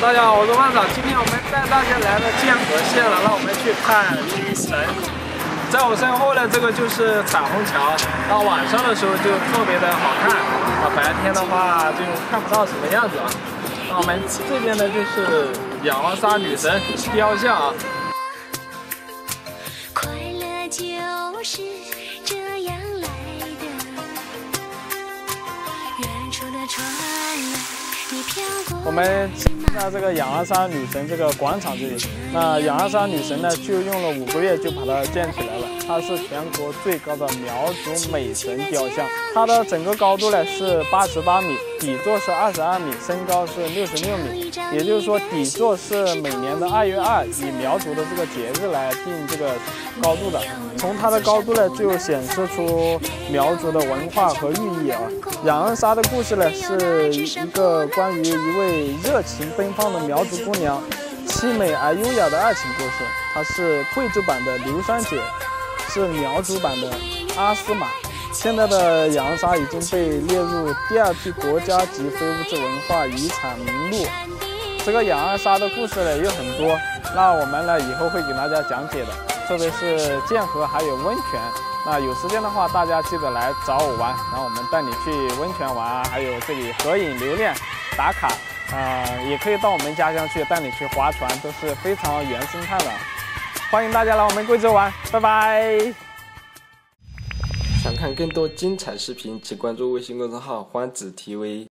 大家好，我是万长，今天我们带大家来到剑河县了，让我们去看女神。在我身后呢，这个就是彩虹桥，到晚上的时候就特别的好看，啊，白天的话就看不到什么样子啊。那我们这边呢就是仰望沙女神雕像啊。快乐就是这样来的，远处的船。我们在这个仰阿莎女神这个广场这里，那仰阿莎女神呢，就用了五个月就把它建起来了。它是全国最高的苗族美神雕像，它的整个高度呢是八十八米，底座是二十二米，身高是六十六米。也就是说，底座是每年的二月二以苗族的这个节日来定这个高度的。从它的高度呢，就显示出苗族的文化和寓意啊。仰恩沙的故事呢，是一个关于一位热情奔放的苗族姑娘，凄美而优雅的爱情故事。它是贵州版的刘三姐。是苗族版的阿斯玛。现在的仰沙已经被列入第二批国家级非物质文化遗产名录。这个仰沙的故事呢有很多，那我们呢以后会给大家讲解的，特别是剑河还有温泉。那有时间的话，大家记得来找我玩，然后我们带你去温泉玩啊，还有这里合影留念、打卡啊，也可以到我们家乡去带你去划船，都是非常原生态的。欢迎大家来我们贵州玩，拜拜！想看更多精彩视频，请关注微信公众号“欢子 TV”。